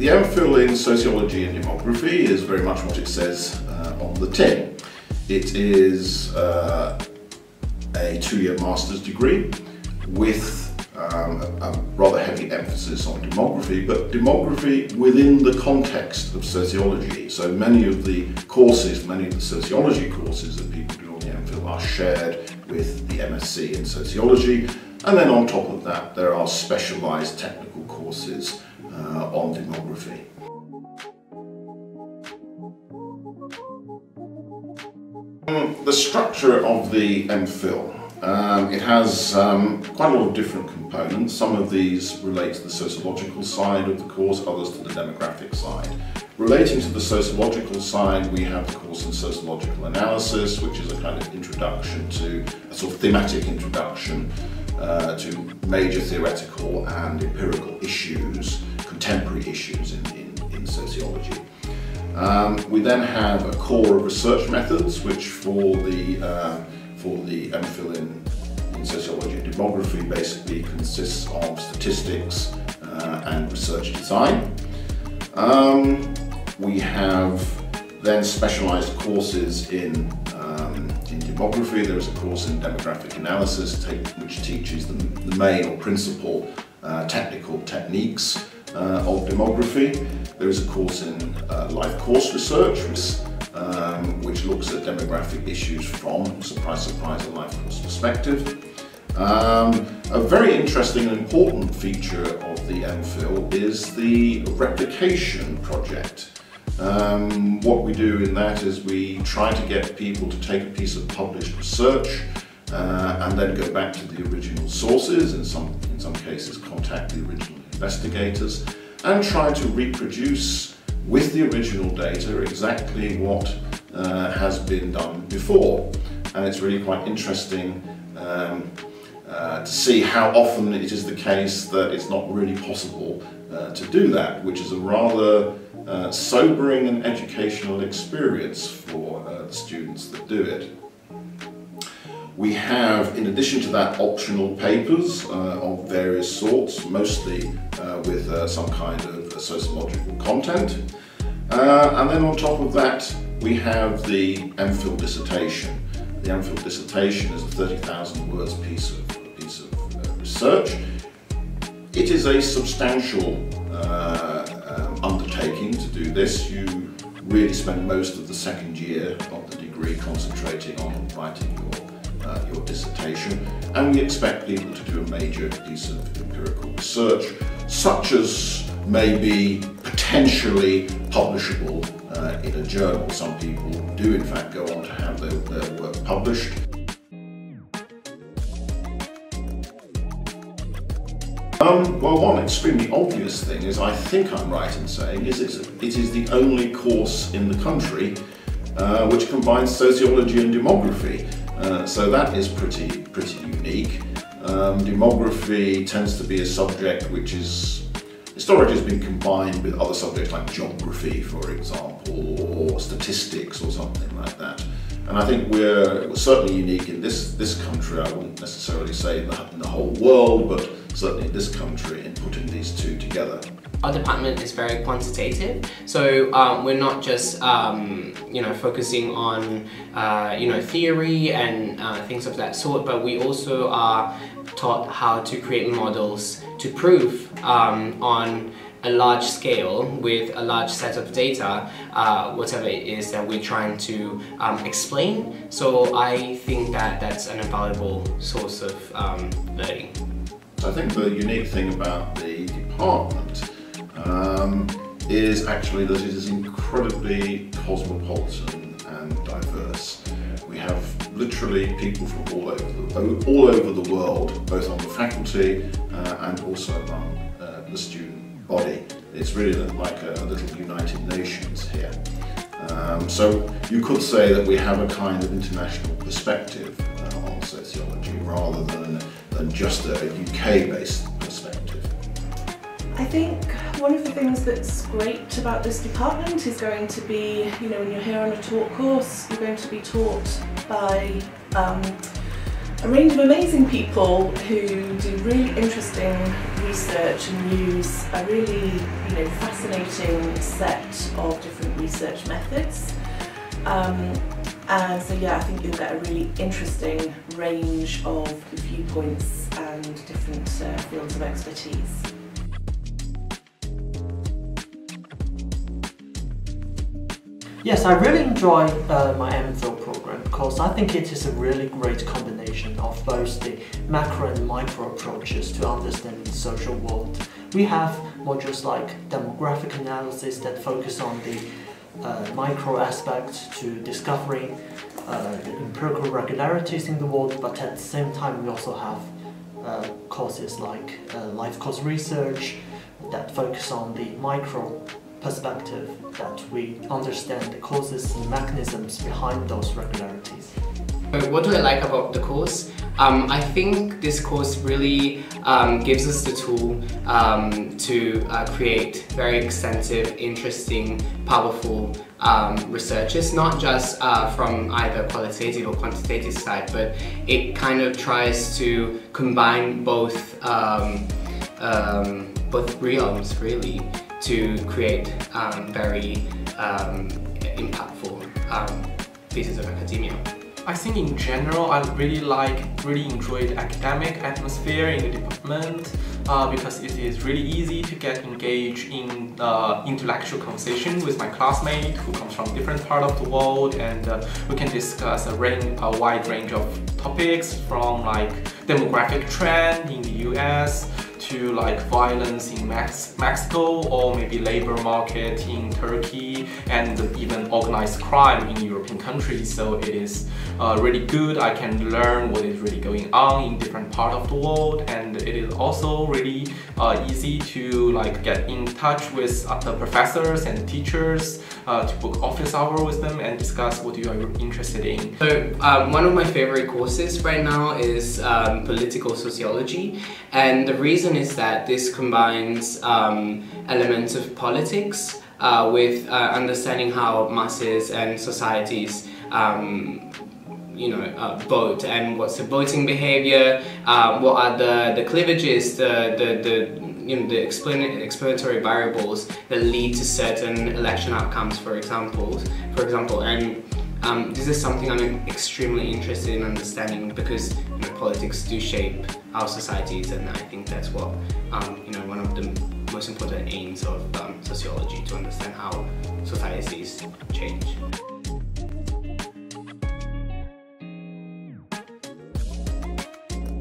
The MPhil in Sociology and Demography is very much what it says uh, on the tin. It is uh, a two-year master's degree with um, a, rather heavy emphasis on demography, but demography within the context of sociology. So many of the courses, many of the sociology courses that people do on the MPhil are shared with the MSc in sociology. And then on top of that, there are specialised technical courses uh, on demography. The structure of the MPhil um, it has um, quite a lot of different components. Some of these relate to the sociological side of the course, others to the demographic side. Relating to the sociological side, we have the course in sociological analysis, which is a kind of introduction to, a sort of thematic introduction uh, to major theoretical and empirical issues, contemporary issues in, in, in sociology. Um, we then have a core of research methods, which for the uh, for the MPhil in, in sociology and demography basically consists of statistics uh, and research design. Um, we have then specialised courses in, um, in demography. There is a course in demographic analysis which teaches the, the main or principal uh, technical techniques uh, of demography. There is a course in uh, life course research, which um, which looks at demographic issues from, surprise, surprise, a life course perspective. Um, a very interesting and important feature of the MPhil is the replication project. Um, what we do in that is we try to get people to take a piece of published research uh, and then go back to the original sources, in some, in some cases contact the original investigators, and try to reproduce with the original data exactly what uh, has been done before. And it's really quite interesting um, uh, to see how often it is the case that it's not really possible uh, to do that, which is a rather uh, sobering and educational experience for uh, the students that do it. We have, in addition to that, optional papers uh, of various sorts, mostly uh, with uh, some kind of sociological content. Uh, and then on top of that, we have the MPhil dissertation. The MPhil dissertation is a 30,000 words piece of, piece of uh, research. It is a substantial uh, um, undertaking to do this. You really spend most of the second year of the degree concentrating on writing your, uh, your dissertation. And we expect people to do a major piece of empirical research, such as may be potentially publishable uh, in a journal. Some people do in fact go on to have their, their work published. Um, well, one extremely obvious thing is, I think I'm right in saying, is it's, it is the only course in the country uh, which combines sociology and demography. Uh, so that is pretty, pretty unique. Um, demography tends to be a subject which is historically has been combined with other subjects like geography, for example, or statistics or something like that. And I think we're, we're certainly unique in this, this country, I wouldn't necessarily say in the, in the whole world, but certainly in this country in putting these two together. Our department is very quantitative, so um, we're not just um, you know focusing on uh, you know theory and uh, things of that sort, but we also are taught how to create models to prove um, on a large scale with a large set of data, uh, whatever it is that we're trying to um, explain. So I think that that's an invaluable source of um, learning. I think the unique thing about the department um, is actually that it is incredibly cosmopolitan and diverse. We have literally people from all over the, all over the world, both on the faculty uh, and also among uh, the student body. It's really like a, a little United Nations here. Um, so you could say that we have a kind of international perspective uh, on sociology rather than, than just a UK-based perspective. I think one of the things that's great about this department is going to be, you know, when you're here on a taught course, you're going to be taught by um, a range of amazing people who do really interesting research and use a really you know, fascinating set of different research methods. Um, and so yeah, I think you'll get a really interesting range of viewpoints and different uh, fields of expertise. Yes, I really enjoy uh, my MPhil program because I think it is a really great combination of both the macro and micro approaches to understanding the social world. We have modules like demographic analysis that focus on the uh, micro aspect to discovering uh, empirical regularities in the world, but at the same time we also have uh, courses like uh, life course research that focus on the micro perspective that we understand the causes and mechanisms behind those regularities. What do I like about the course? Um, I think this course really um, gives us the tool um, to uh, create very extensive, interesting, powerful um, researches, not just uh, from either qualitative or quantitative side, but it kind of tries to combine both um, um, both realms really to create um, very um, impactful um, pieces of academia. I think in general I really like, really enjoy the academic atmosphere in the department uh, because it is really easy to get engaged in uh, intellectual conversation with my classmate who comes from different part of the world and uh, we can discuss a, range, a wide range of topics from like demographic trend in the US to like violence in Mex Mexico or maybe labor market in Turkey and even organized crime in European countries. So it is uh, really good. I can learn what is really going on in different part of the world and it is also really uh, easy to like get in touch with other professors and teachers uh, to book office hour with them and discuss what you are interested in. So um, one of my favorite courses right now is um, political sociology and the reason is that this combines um, elements of politics uh, with uh, understanding how masses and societies um, you know, uh, vote and what's the voting behavior, uh, what are the, the cleavages, the, the, the you know, the explanatory variables that lead to certain election outcomes, for example, for example, and um, this is something I'm extremely interested in understanding because you know, politics do shape our societies, and I think that's what um, you know one of the most important aims of um, sociology to understand how societies change.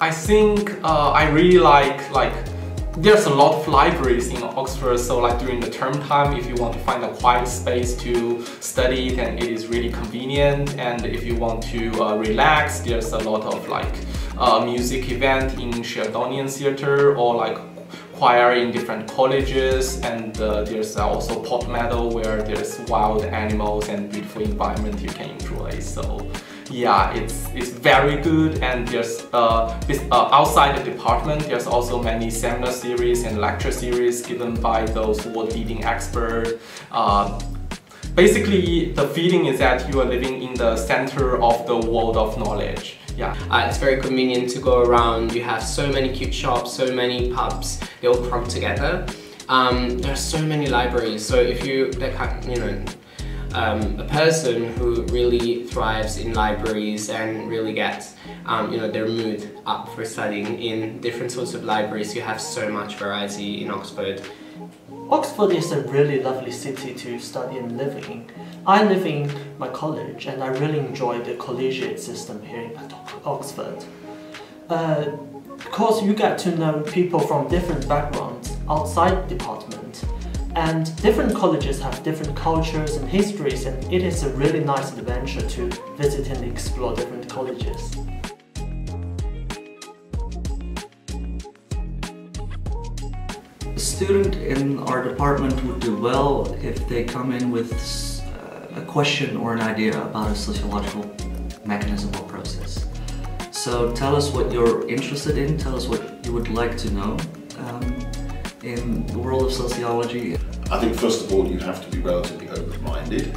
I think uh, I really like like there's a lot of libraries in Oxford, so like during the term time, if you want to find a quiet space to study, then it is really convenient. And if you want to uh, relax, there's a lot of like uh, music event in Sheldonian Theatre or like choir in different colleges and uh, there's also Port Meadow where there's wild animals and beautiful environment you can enjoy. So yeah, it's, it's very good and there's uh, uh, outside the department there's also many seminar series and lecture series given by those world leading experts. Uh, basically, the feeling is that you are living in the center of the world of knowledge. Yeah. Uh, it's very convenient to go around. You have so many cute shops, so many pubs, they all crowd together. Um, there are so many libraries, so if you, you know, um, a person who really thrives in libraries and really gets um, you know, their mood up for studying in different sorts of libraries. You have so much variety in Oxford. Oxford is a really lovely city to study and live in. I live in my college and I really enjoy the collegiate system here at Oxford. Uh, of course, you get to know people from different backgrounds outside department and different colleges have different cultures and histories and it is a really nice adventure to visit and explore different colleges. A student in our department would do well if they come in with uh, a question or an idea about a sociological mechanism or process. So tell us what you're interested in, tell us what you would like to know. Um, in the world of sociology? I think first of all you have to be relatively open-minded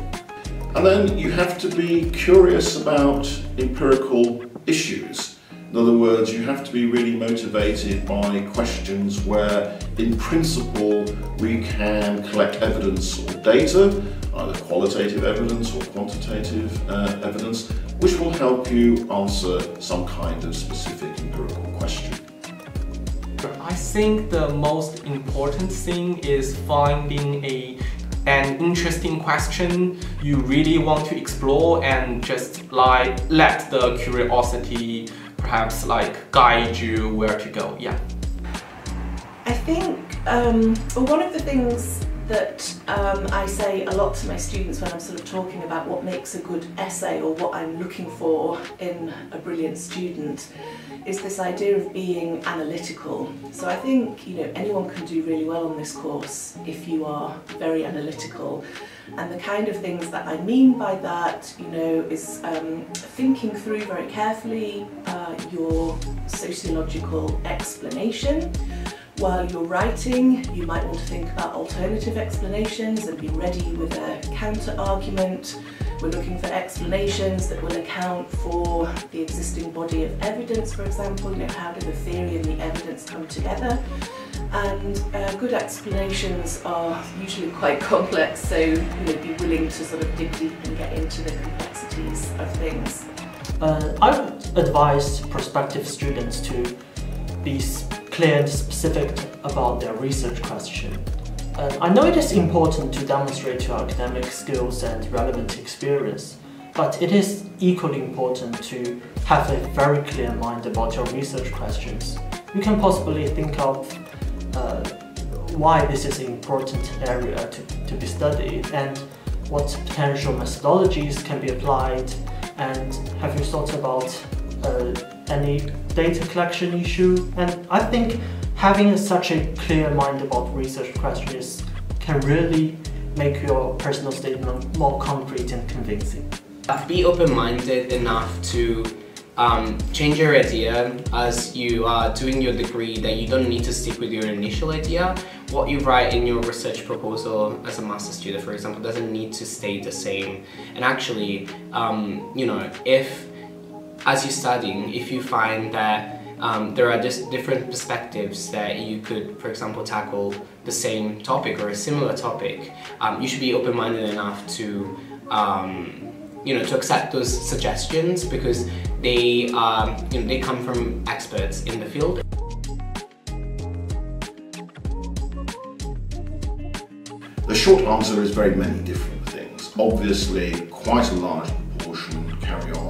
and then you have to be curious about empirical issues. In other words, you have to be really motivated by questions where, in principle, we can collect evidence or data, either qualitative evidence or quantitative uh, evidence, which will help you answer some kind of specific empirical question. I think the most important thing is finding a an interesting question you really want to explore and just like let the curiosity perhaps like guide you where to go. Yeah. I think um, one of the things that um, I say a lot to my students when I'm sort of talking about what makes a good essay or what I'm looking for in a brilliant student is this idea of being analytical. So I think you know anyone can do really well on this course if you are very analytical. And the kind of things that I mean by that, you know, is um, thinking through very carefully uh, your sociological explanation, while you're writing, you might want to think about alternative explanations and be ready with a counter argument. We're looking for explanations that will account for the existing body of evidence, for example, you know, how do the theory and the evidence come together? And uh, good explanations are usually quite complex, so you know, be willing to sort of dig deep and get into the complexities of things. Uh, I would advise prospective students to be clear and specific about their research question. I know it is important to demonstrate your academic skills and relevant experience, but it is equally important to have a very clear mind about your research questions. You can possibly think of uh, why this is an important area to, to be studied and what potential methodologies can be applied and have you thought about uh, any data collection issue. And I think having such a clear mind about research questions can really make your personal statement more concrete and convincing. Be open-minded enough to um, change your idea as you are doing your degree that you don't need to stick with your initial idea. What you write in your research proposal as a master student, for example, doesn't need to stay the same. And actually, um, you know, if as you're studying, if you find that um, there are just different perspectives that you could, for example, tackle the same topic or a similar topic, um, you should be open-minded enough to, um, you know, to accept those suggestions because they, um, you know, they come from experts in the field. The short answer is very many different things. Obviously, quite a large proportion carry on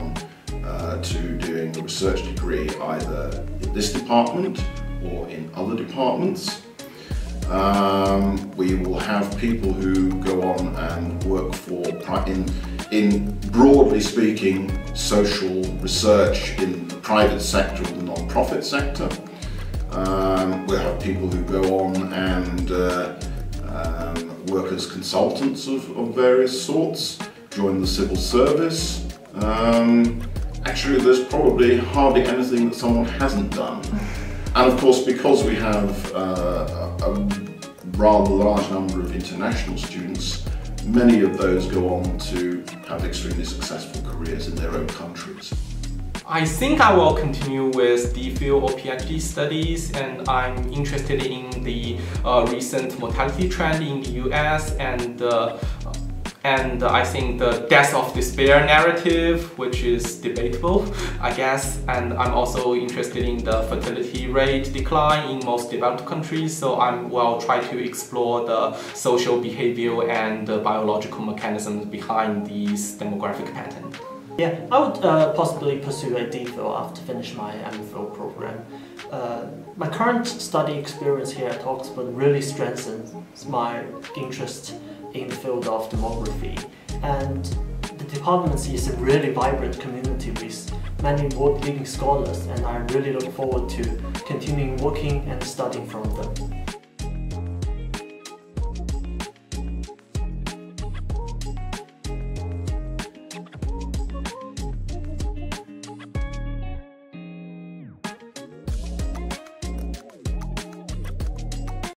uh, to doing a research degree either in this department or in other departments. Um, we will have people who go on and work for, in, in broadly speaking, social research in the private sector or the non-profit sector. Um, we'll have people who go on and uh, um, work as consultants of, of, various sorts, join the civil service. Um, Actually, there's probably hardly anything that someone hasn't done. And of course, because we have uh, a, rather large number of international students, many of those go on to have extremely successful careers in their own countries. I think I will continue with the field of PhD studies and I'm interested in the uh, recent mortality trend in the US and uh, and I think the death of despair narrative, which is debatable, I guess, and I'm also interested in the fertility rate decline in most developed countries, so I will try to explore the social behavior and the biological mechanisms behind these demographic patterns. Yeah, I would uh, possibly pursue a DPhil after finish my MPhil program. Uh, my current study experience here at Oxford really strengthens my interest in the field of demography. And the department is a really vibrant community with many world-leading scholars and I really look forward to continuing working and studying from them.